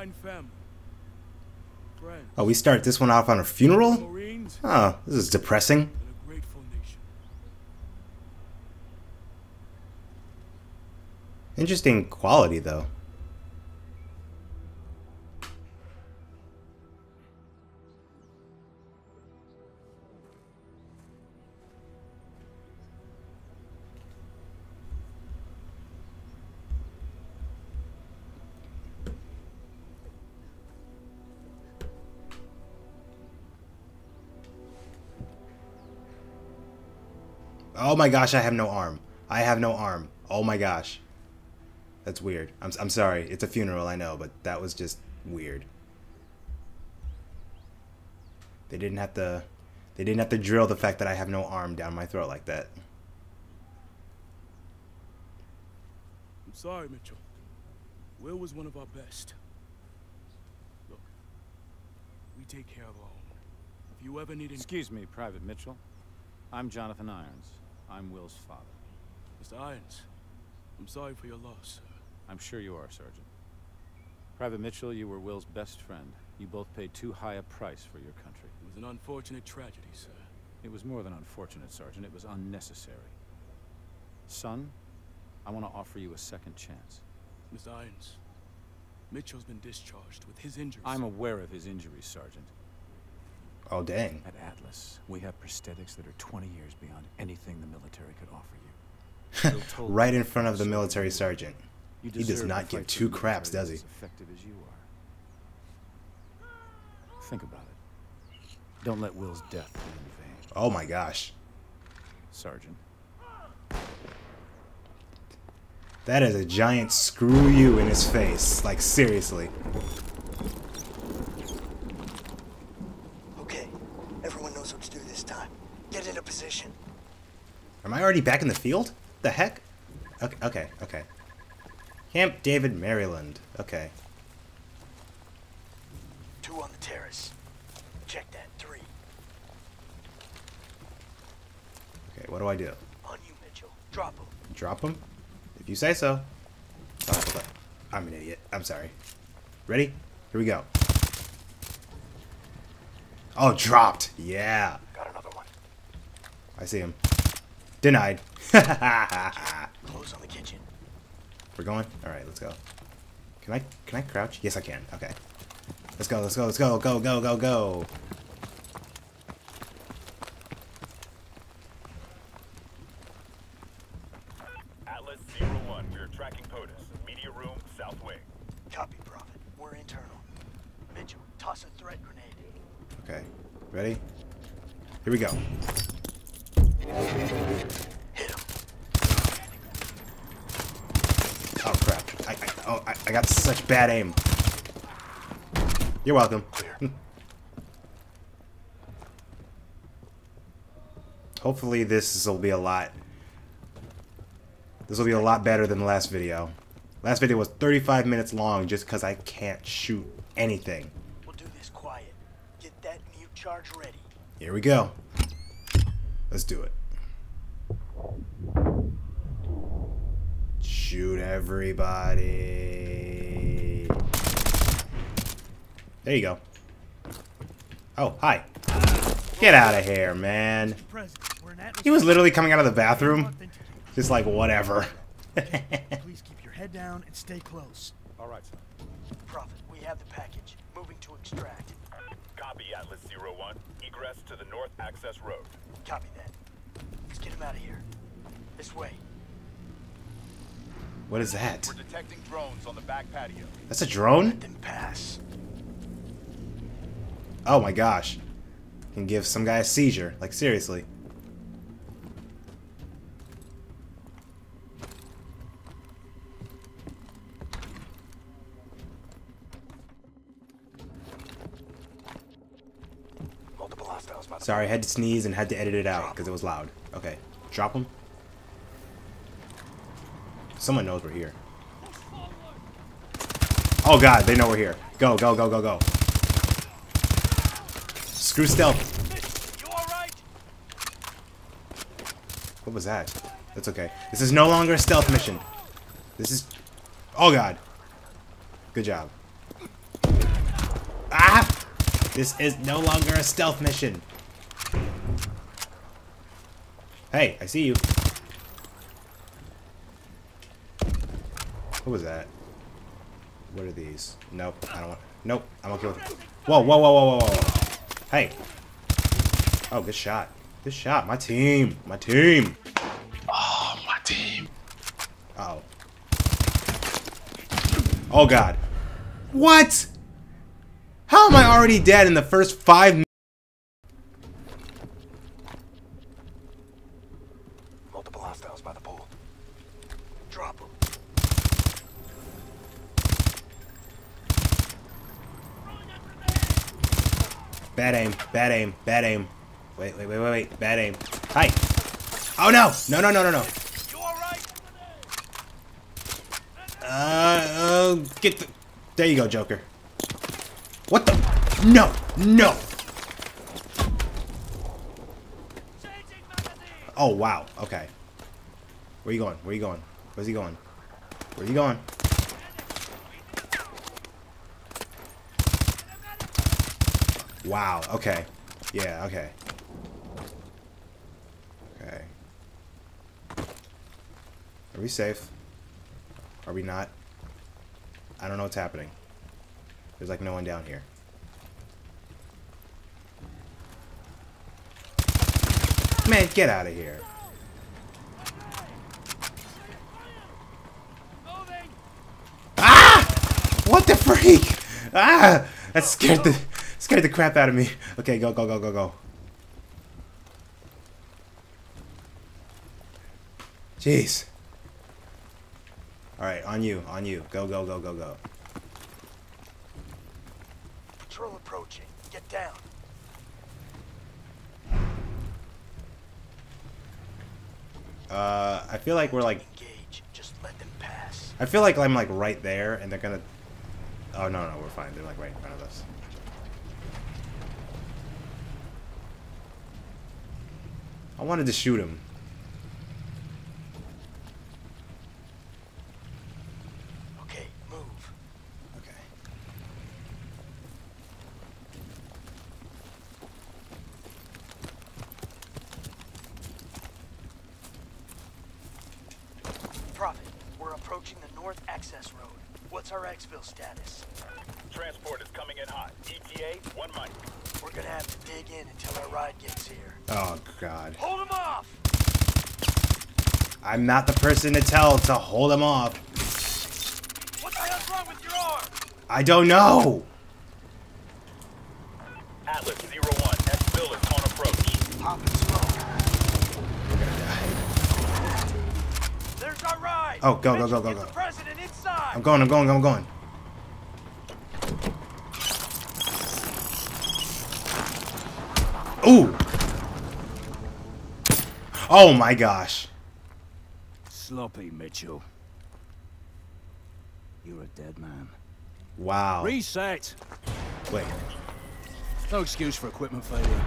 Behind family, friends, Oh, we start this one off on a funeral? Marines, Oh, this is depressing. and a grateful nation. Interesting quality, though. Oh my gosh, I have no arm. I have no arm. Oh my gosh. That's weird. I'm, I'm sorry. It's a funeral, I know, but that was just weird. They didn't have to they didn't have to drill the fact that I have no arm down my throat like that. I'm sorry, Mitchell. Will was one of our best. Look, we take care of our own. If you ever need any... Excuse me, Private Mitchell. I'm Jonathan Irons. I'm Will's father. Mr. Irons, I'm sorry for your loss, sir. I'm sure you are, Sergeant. Private Mitchell, you were Will's best friend. You both paid too high a price for your country. It was an unfortunate tragedy, sir. It was more than unfortunate, Sergeant. It was unnecessary. Son, I want to offer you a second chance. Mr. Irons, Mitchell's been discharged with his injuries. I'm aware of his injuries, Sergeant. Oh dang. At Atlas, we have prosthetics that are 20 years beyond anything the military could offer you. Right in front of the military sergeant. He does not give two craps, does he? Effective as you are. Think about it. Don't let Will's death be in vain, Oh my gosh. Sergeant. That is a giant screw you in his face. Like seriously. Okay, everyone knows what to do this time. Get into position. Am I already back in the field? The heck? Okay, okay, okay. Camp David, Maryland. Okay. Two on the terrace. Check that. Three. Okay, what do I do? On you, Mitchell. Drop them. Drop him? If you say so. Oh. I'm an idiot. I'm sorry. Ready? Here we go. Oh, dropped. Yeah. Got another one. I see him. Denied. Close on the kitchen. We're going? Alright, let's go. Can I can I crouch? Yes I can. Okay. Let's go, let's go, let's go, go, go, go, go. Atlas Zero One, we are tracking POTUS. Media room, south wing. Copy, Prophet. We're internal. Mitchell, toss a threat grenade. Okay. Ready? Here we go. Bad aim. You're welcome. Clear. Hopefully this will be a lot... This will be a lot better than the last video. Last video was 35 minutes long just because I can't shoot anything. We'll do this quiet. Get that mute charge ready. Here we go. Let's do it. Shoot everybody. There you go. Oh, hi. Get out of here, man. President, we're in Atlas. He was literally coming out of the bathroom. Just like, whatever. Please keep your head down and stay close. All right, son. Prophet, we have the package. Moving to extract. Copy Atlas Zero One. Egress to the north access road. Copy that. Let's get him out of here. This way. what is that? We're detecting drones on the back patio. That's a drone? Then pass. Oh my gosh. Can give some guy a seizure. Like, seriously. Multiple hostiles by the Sorry, I had to sneeze and had to edit it out because it was loud. Okay. Drop him. Someone knows we're here. Oh god, they know we're here. Go, go, go, go, go. Screw stealth. What was that? That's okay. This is no longer a stealth mission. This is... Oh god. Good job. Ah! This is no longer a stealth mission. Hey, I see you. What was that? What are these? Nope, I don't want... Nope, I'm okay with it. Whoa, whoa, whoa, whoa, whoa, whoa. Hey. Oh, good shot. Good shot. My team. My team. Oh, my team. Oh. Oh god. What? How am I already dead in the first five minutes? Multiple hostiles by the pool. Drop them. Bad aim. Bad aim. Wait, wait, wait, wait, wait. Bad aim. Hi. Oh no! No, no, no, no, no. Uh, uh, get the. There you go, Joker. What the? No! No! Oh, wow. Okay. Where you going? Where you going? Where's he going? Where you going? Wow. Okay. Yeah, okay. Okay. Are we safe? Are we not? I don't know what's happening. There's like no one down here. Man, get out of here. Ah! What the freak? Ah! That scared the scared the crap out of me. Okay, go, go, go, go, go. Jeez. Alright, on you, on you. Go, go, go, go, go. Patrol approaching. Get down. Uh, I feel like we're like, Engage. Just let them pass. I feel like I'm like right there, and they're gonna. Oh no, no, we're fine. They're like right in front of us. I wanted to shoot him. Okay, move. Okay. Prophet, we're approaching the north access road. What's our exfil status? Transport is coming in hot. ETA, one mic. We're gonna have to dig in until our ride gets here. Oh god. Hold them off! I'm not the person to tell to hold him off. What the hell's wrong with your arm? I don't know. Atlas Zero One. Exfil is on approach. Pop and smoke. We're gonna die. There's our ride! Oh, go, go, go, go, go. the president inside! I'm going. I'm going. I'm going. Ooh. Oh my gosh. Sloppy, Mitchell. You're a dead man. Wow. Reset! Wait. No excuse for equipment failure.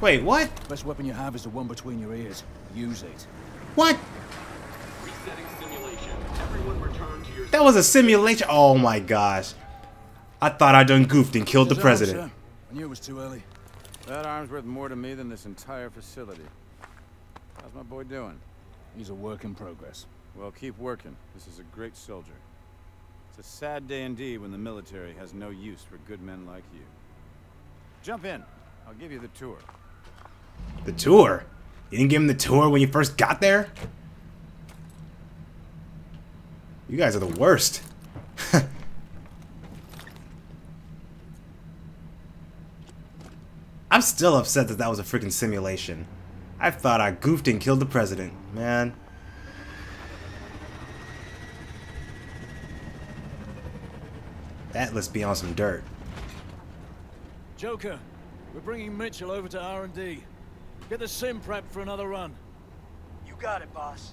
Wait, what? Best weapon you have is the one between your ears. Use it. What? Resetting simulation. Everyone return to your That was a simulation. Oh my gosh. I thought I done goofed and killed the president. sir. I knew it was too early. That arm's worth more to me than this entire facility. How's my boy doing? He's a work in progress. Well, keep working. This is a great soldier. It's a sad day indeed when the military has no use for good men like you. Jump in. I'll give you the tour. The tour? You didn't give him the tour when you first got there? You guys are the worst. I'm still upset that that was a freaking simulation. I thought I goofed and killed the president, man. Atlas be on some dirt. Joker, we're bringing Mitchell over to R&D. Get the sim prep for another run. You got it, boss.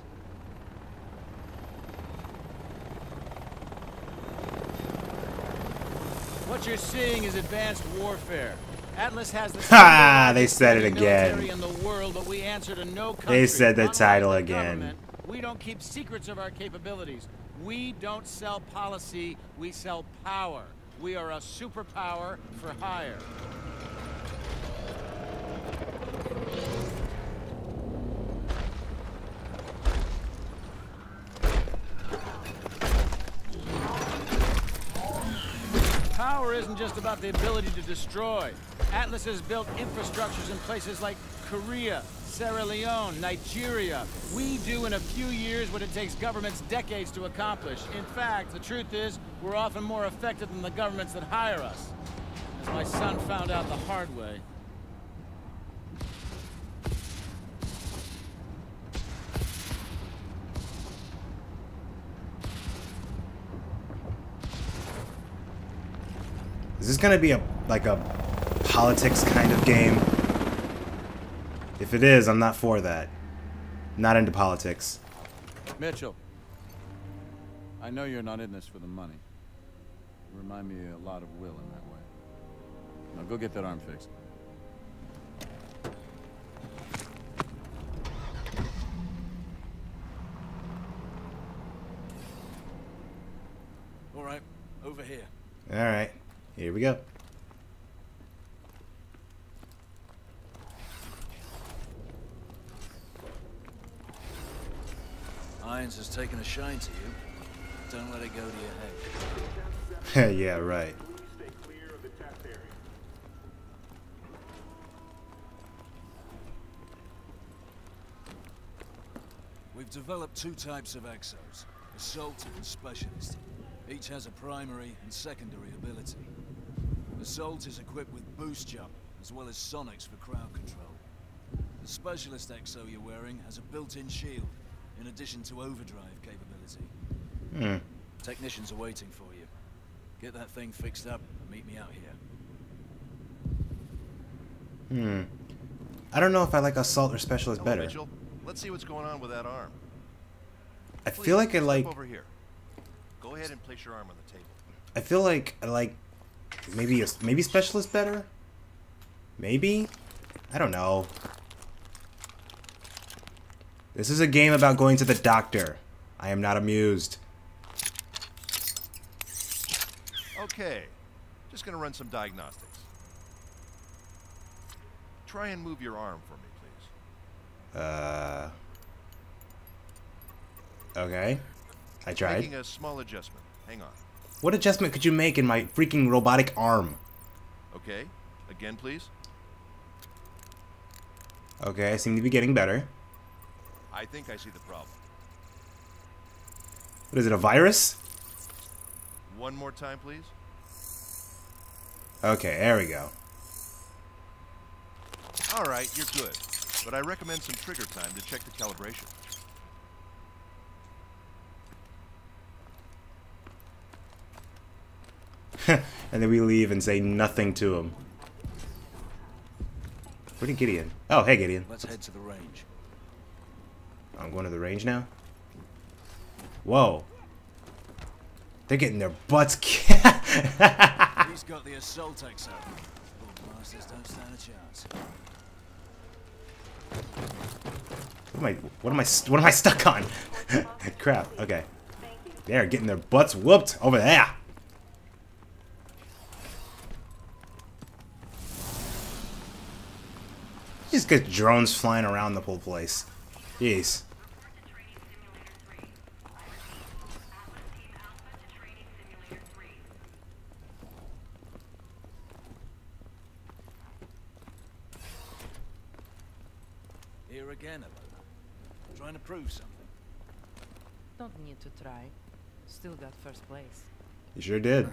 What you're seeing is advanced warfare. Atlas has the Ha! They said it again. in the world, but we answer to no. They said the title the again. We don't keep secrets of our capabilities. We don't sell policy, we sell power. We are a superpower for hire. Power isn't just about the ability to destroy. Atlas has built infrastructures in places like Korea, Sierra Leone, Nigeria. We do in a few years what it takes governments decades to accomplish. In fact, the truth is, we're often more effective than the governments that hire us. As my son found out the hard way. Is this gonna be a like a politics kind of game? If it is, I'm not for that. Not into politics. Mitchell, I know you're not in this for the money. You remind me a lot of Will in that way. Now go get that arm fixed. All right, over here. All right, here we go. Irons has taken a shine to you. Don't let it go to your head. yeah, right. Stay clear of the test area. We've developed two types of exos, Assault and Specialist. Each has a primary and secondary ability. Assault is equipped with boost jump, as well as sonics for crowd control. The Specialist exo you're wearing has a built-in shield, in addition to overdrive capability. Hmm. Technicians are waiting for you. Get that thing fixed up and meet me out here. Hmm. I don't know if I like assault or specialist Hello, better. Mitchell. Let's see what's going on with that arm. I Please, feel like I step like. over here. Go ahead and place your arm on the table. I feel like I like maybe a, maybe specialist better. Maybe. I don't know. This is a game about going to the doctor. I am not amused. Okay. Just gonna run some diagnostics. Try and move your arm for me, please. Uh. Okay. I tried. Making a small adjustment. Hang on. What adjustment could you make in my freaking robotic arm? Okay. Again, please. Okay, I seem to be getting better. I think I see the problem. What is it, a virus? One more time, please. Okay, there we go. All right, you're good. But I recommend some trigger time to check the calibration. and then we leave and say nothing to him. Where did Gideon? Oh, hey Gideon. Let's head to the range. I'm going to the range now. Whoa. They're getting their butts kicked. He's got the assault exo. Don't stand a chance. What am I? What am I? What am I stuck on? Crap. Okay. They're getting their butts whooped over there. Just get drones flying around the whole place. Jeez. Here again, Ilona. Trying to prove something. Don't need to try. Still got first place. You sure did.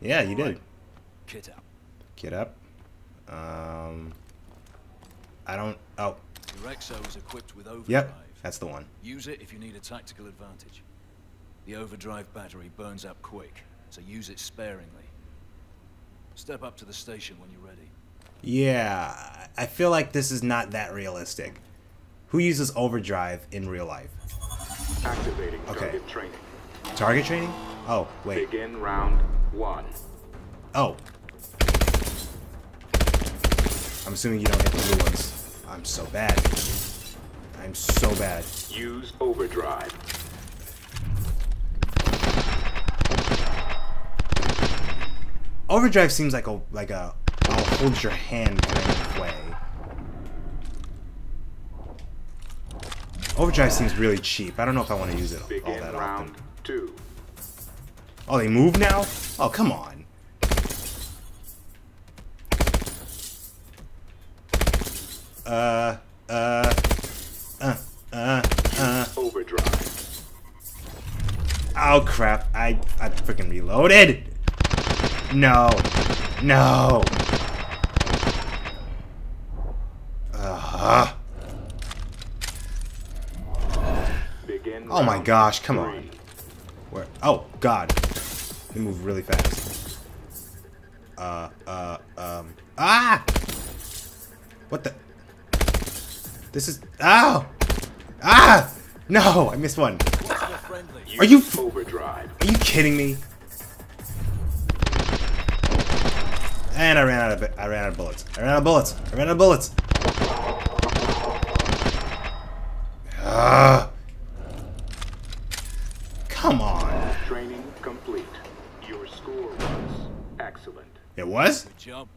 Yeah, you did. Alright. Kit up. Get up. Um. I don't. Oh. Your exo is equipped with overdrive. Yep. That's the one. Use it if you need a tactical advantage. The overdrive battery burns up quick, so use it sparingly. Step up to the station when you're ready. Yeah, I feel like this is not that realistic. Who uses overdrive in real life? Activating Okay. target training. Target training? Oh, wait. Begin round one. Oh. I'm assuming you don't hit the blue ones. I'm so bad. I'm so bad. Use overdrive. Overdrive seems like a like a I'll hold your hand kind of way. Overdrive seems really cheap. I don't know if I want to use it all that round often. two. Oh, they move now? Oh, come on. Uh, uh, uh, uh, uh. Overdrive. Oh crap! I I freaking reloaded. No, no. Uh. Begin Oh my gosh! Come three. on. Where? Oh God! They move really fast. Uh, uh, um. Ah! What the? This is. Ow! Ah! No! I missed one. Are you? Overdrive. Are you kidding me? And I ran out of I ran out of bullets. I ran out of bullets. I ran out of bullets. Ah. Come on. Training complete. Your score was excellent. It was? Good job.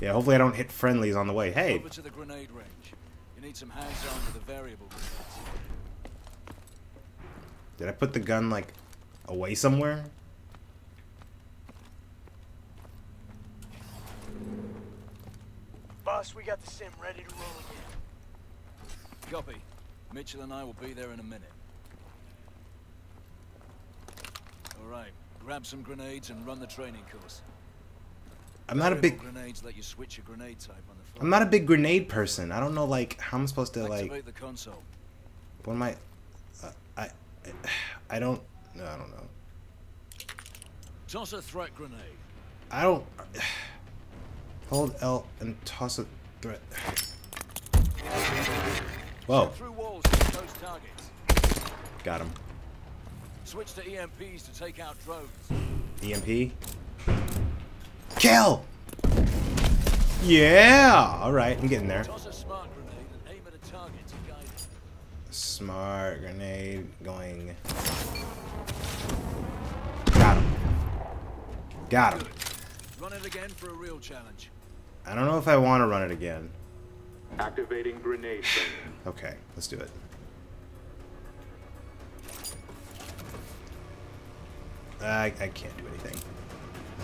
Yeah, hopefully I don't hit friendlies on the way. Hey, Over to the grenade range. You need some hands-on with the variable did I put the gun like away somewhere? Boss, we got the sim ready to roll again. Copy. Mitchell and I will be there in a minute. Alright, grab some grenades and run the training course. I'm not a big grenades let you switch your grenade type on the fly. I'm not a big grenade person. I don't know like how I'm supposed to like what am I uh, I I- I don't no, I don't know. Toss a threat grenade. I don't hold L and toss a threat. Whoa, Through walls to close targets. got him. Switch to EMPs to take out drones. EMP. Kill! Yeah! Alright, I'm getting there. Smart grenade and aim at a target to guide it. Smart grenade going. Got him. Got him. Run it again for a real challenge. I don't know if I want to run it again. Activating grenade. Okay, let's do it. I, I can't do anything.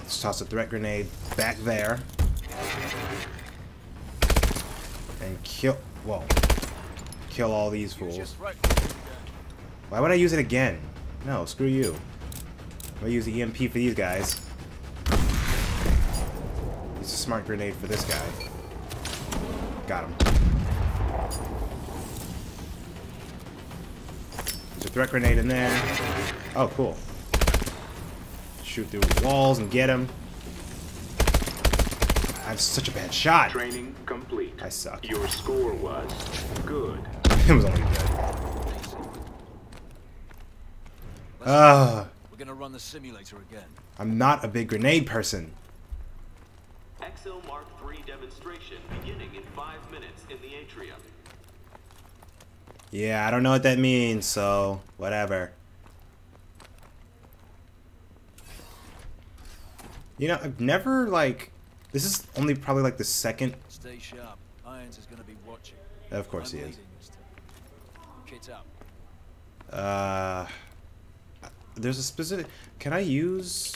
Let's toss a threat grenade back there. And kill. Whoa. Kill all these fools. threat grenade again. Why would I use it again? No, screw you. I'll use the EMP for these guys. Use a smart grenade for this guy. Got him. There's a threat grenade in there. Oh, cool. Shoot through walls and get him. I I'm such a bad shot. Training complete. I suck. Your score was good. it was only good. Ugh. We're gonna run the simulator again. I'm not a big grenade person. XL Mark III demonstration beginning in five minutes in the atrium. Yeah, I don't know what that means, so whatever. You know, I've never like. This is only probably like the second. Stay sharp. Irons is gonna be watching. Of course I'm he is. leading this time. Kit up. Uh, there's a specific. Can I use?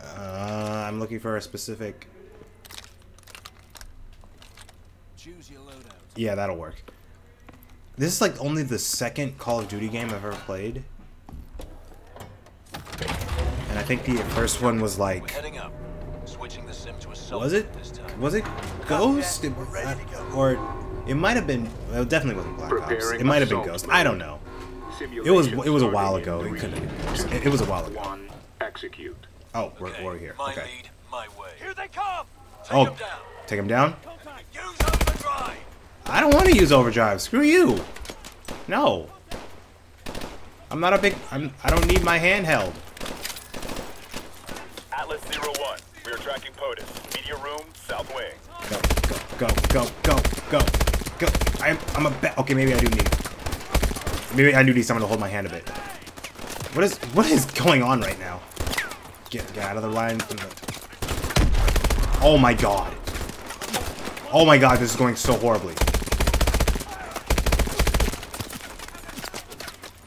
Uh, I'm looking for a specific. Choose your loadout. Yeah, that'll work. This is like only the second Call of Duty game I've ever played. And I think the first one was like. heading up. Switching the sim to assault Was it? Was it Ghost? It- uh, or it might have been. Well, it definitely wasn't Black Ops. It might have been Ghost. I don't know. It was. It was a while ago. It couldn't have been Ghost. It, it was a while ago. One, execute. Oh, we're, Okay, we're here. Okay. lead, my way. Here they come! Oh, take him down. I don't want to use overdrive. Screw you. No. I'm not a big. I'm. I don't need my handheld. Zero One, we are tracking POTUS. Media room, south wing. Go, go, go, go, go, go, go. I'm. I'm a bet. Okay, maybe I do need. Maybe I do need someone to hold my hand a bit. What is? What is going on right now? Get, get out of the line. Oh my god. Oh my god, this is going so horribly.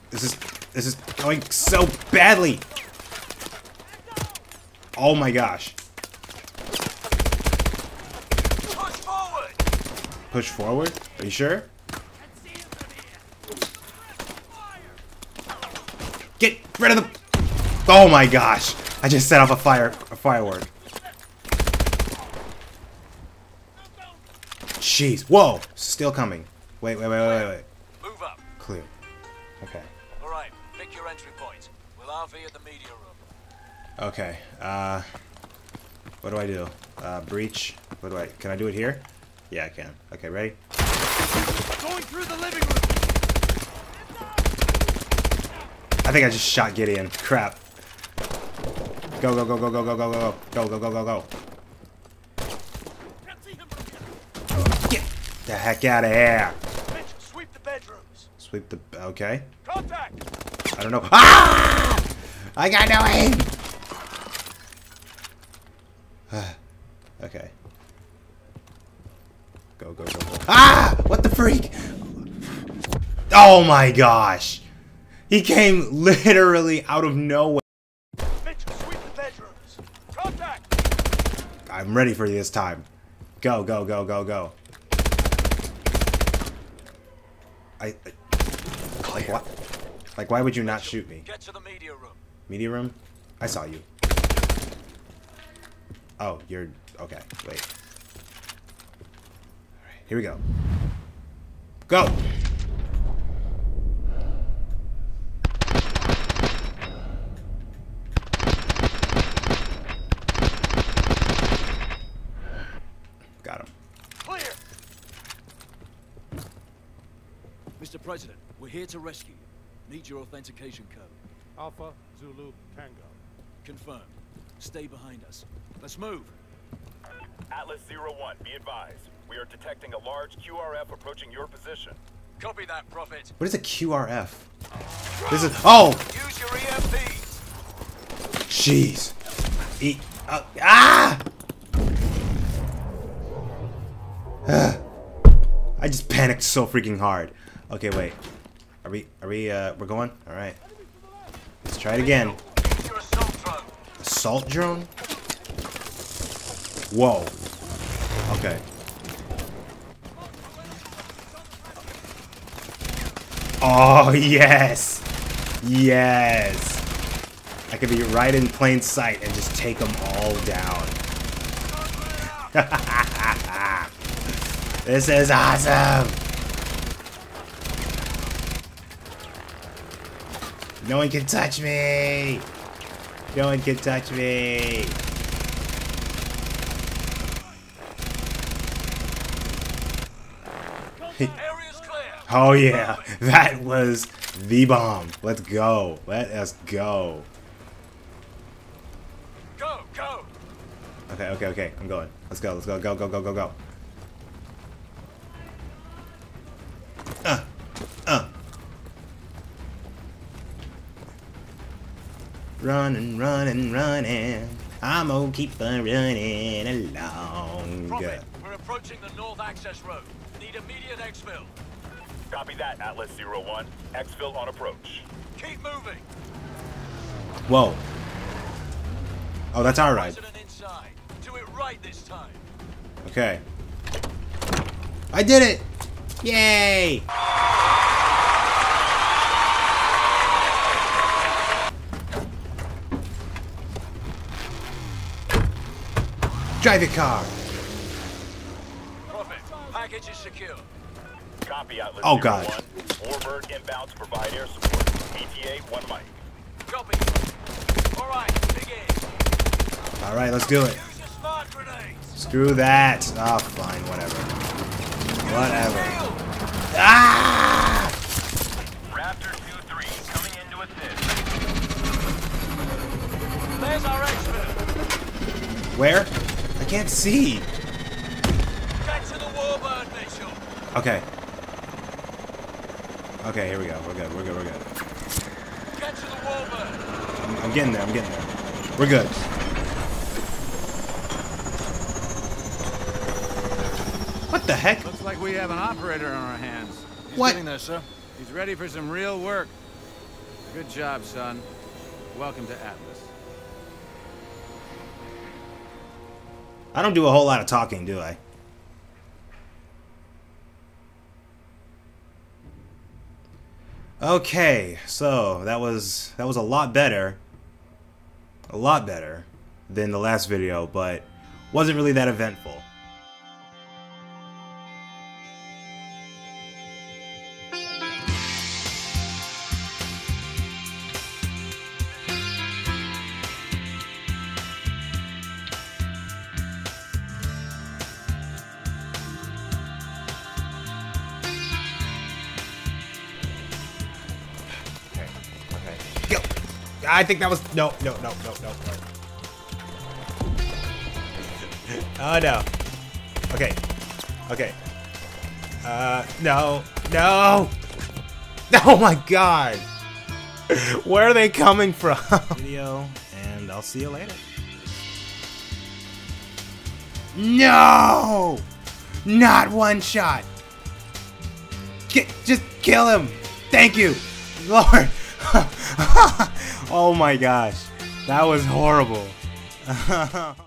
This is this is going so badly. Oh my gosh. Push forward. Push forward? Are you sure? Get rid of the. Oh my gosh! I just set off a fire, a firework. Jeez! Whoa! Still coming. Wait, wait, wait, wait, wait, wait. Move up. Clear. Okay. All right. Pick your entry point. We'll RV at the media room. Okay. Uh, what do I do? Uh, breach. What do I? Can I do it here? Yeah, I can. Okay, ready? Going through the living room! I think I just shot Gideon. Crap. Go, go, go, go, go, go, go, go, go, go, go, go, go. Get the heck out of here. Sweep the bedrooms! Sweep the. Okay. Contact! I don't know. Ah! I got no aim. okay. Go, go, go, go. Ah! What the freak? Oh my gosh. He came literally out of nowhere. Mitchell, sweep the bedrooms! Contact! I'm ready for you this time. Go, go, go, go, go. I. I like what? Like why would you not shoot me? Get to the media room. Media room? I saw you. Oh, you're okay. Wait. Alright, here we go. Go! Got him. Clear! Mr. President, we're here to rescue you. Need your authentication code. Alpha Zulu Tango. Confirmed. Stay behind us. Let's move. Atlas Zero One, be advised. We are detecting a large QRF approaching your position. Copy that, Prophet. What is a QRF? This is oh Use your EMP. jeez. E uh, ah! I just panicked so freaking hard. Okay, wait. Are we are we uh we're going? All right. Let's try it again. Assault drone? Whoa. Okay. Oh, yes. Yes. I could be right in plain sight and just take them all down. this is awesome. No one can touch me! No one can touch me! oh yeah, that was the bomb. Let's go. Let us go. Go, go. Okay, okay, okay. I'm going. Let's go. Let's go. Go, go, go, go, go. Running, running, running. I'm gonna keep on running along. Prophet, we're approaching the North Access Road. Need immediate exfil. Copy that, Atlas Zero One. Exfil on approach. Keep moving. Whoa. Oh, that's our ride. Do it right this time. Okay. I did it! Yay! Drive your car! Prophet, package is secure. Copy, Atlas Oh, Zero God. Warbird inbound to provide air support. ETA one mic. Copy. All right, begin. Alright, let's do it. Use your smart grenades. Screw that. Oh, fine, whatever. Whatever. Ah! Raptor 2-3 coming in to assist. There's our exfil. Where? I can't see. Get to the Warbird, Mitchell. Okay. Okay, here we go. We're good. We're good. We're good. Get to the Warbird. I'm, I'm getting there. I'm getting there. We're good. What the heck? Looks like we have an operator on our hands. He's What? getting there, sir. He's ready for some real work. Good job, son. Welcome to Atlas. I don't do a whole lot of talking, do I? Okay, so that was that was a lot better. A lot better than the last video, but wasn't really that eventful. I think that was no, no, no, no, no, no. Oh no. Okay. Okay. Uh, no, no. Oh my god. Where are they coming from? Video, and I'll see you later. No! Not one shot. Ki- just kill him. Thank you, Lord. Oh my gosh, that was horrible.